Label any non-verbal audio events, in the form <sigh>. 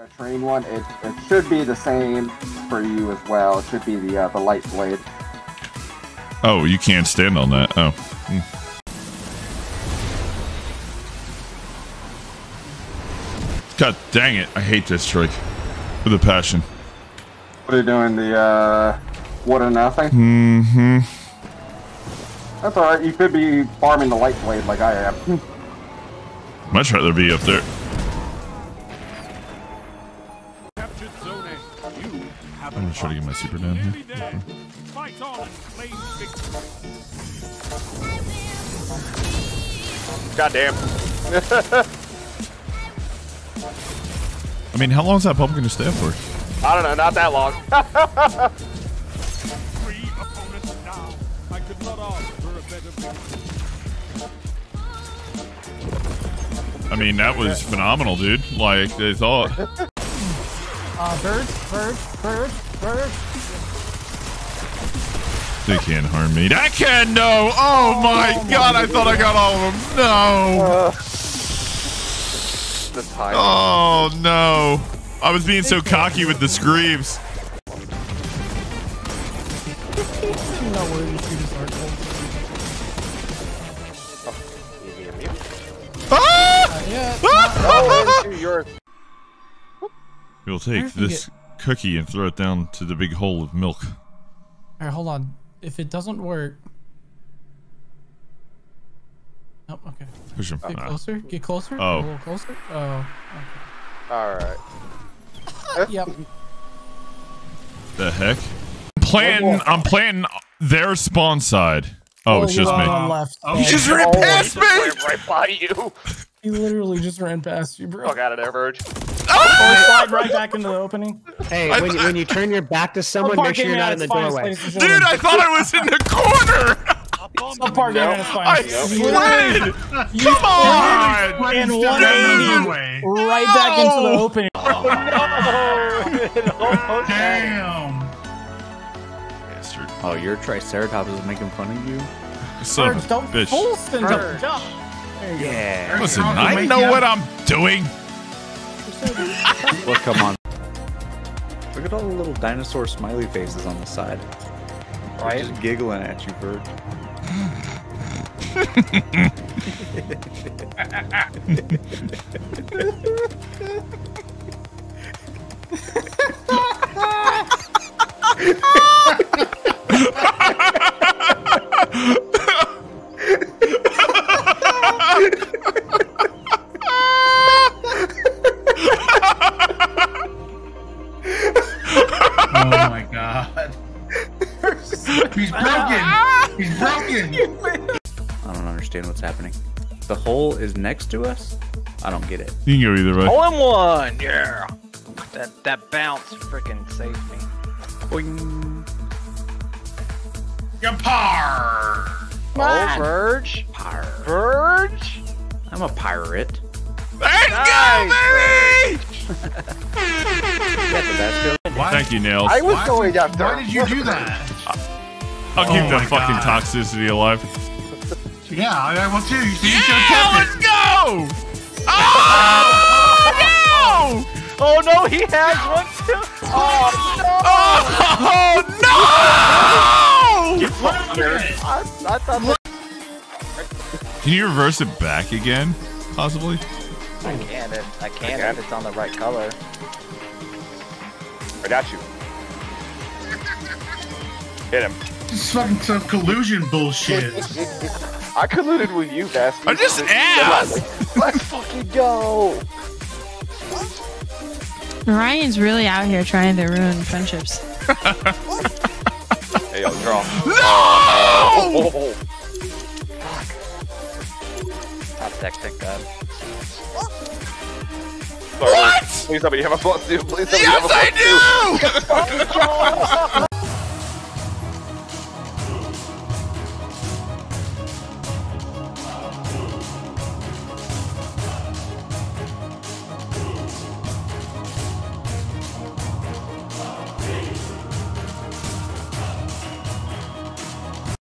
A train one, it, it should be the same for you as well. It should be the uh, the light blade. Oh, you can't stand on that. Oh. God dang it. I hate this trick with a passion. What are you doing? The uh, what or nothing? Mm-hmm. That's alright. You could be farming the light blade like I am. Much rather be up there. Gonna try to get my super down here. Goddamn. <laughs> I mean, how long is that pump gonna stay up for? <laughs> I don't know, not that long. I mean, that was phenomenal, dude. Like they thought. <laughs> Uh, birds, birds, birds, birds. They can't harm me. That can no. Oh, oh my god! I thought I got all of them. No. Uh, the. Oh no! I was being so cocky with the screams. No worries, you just aren't cold. Easy and mute. Ah! Yeah. Oh, into your We'll take Where can this cookie and throw it down to the big hole of milk. Alright, hold on. If it doesn't work. Oh, okay. Push him. Get Ah. closer. Get closer. Oh. A little closer. Oh. Okay. Alright. <laughs> Yep. The heck? Planting. I'm planting their spawn side. Oh, it's just me. on left. You just ran Oh, past me. right by you. He literally just ran past you, bro. Fuck out of there, Virge. Oh, oh slide right back into the opening. Hey, when, you, when you turn your back to someone, make sure you're not in the doorway. Dude. I thought I was in the corner. Subpar came out its finest. Nope. You Fled. Come on. slid in 180 right back into the opening. <laughs> Oh, no. <laughs> Damn. Bastard. Oh, your Triceratops is making fun of you? Son of Birds, don't bitch. full spin jump. Birds. jump. There you go. Yeah. Listen, I know what I'm doing. Well, come on. Look at all the little dinosaur smiley faces on the side. They're Right? Just giggling at you, bird. <laughs> <laughs> <laughs> Oh my god. <laughs> He's broken. He's broken. <laughs> I don't understand what's happening. The hole is next to us? I don't get it. You can go either way. Hole in one, yeah. That that bounce freaking saved me. Boing. Yapar. Oh, Virge. Pyre. Virge. I'm a pirate. Let's Nice, go, baby! <laughs> Thank you, Nails. I was why, going after. Why did you do that? I'll keep Oh the fucking God. toxicity alive. Yeah, I, I will too. You see, you should Yeah, let's go! Oh! oh, no! Oh no, he has one too. Oh Oh, no! Look at no! I, I thought that Can you reverse it back again, possibly? I can if I can if it's on the right color. I got you. Hit him. This is fucking some collusion bullshit. <laughs> I colluded with you, bastard. I just asked. Let's fucking go. Ryan's really out here trying to ruin friendships. Hey, yo, draw. No! Oh, oh, oh. Fuck. Top deck. Sorry, What? Please, somebody have a plus two. Please, somebody Yes, have a plus two. I do! <laughs>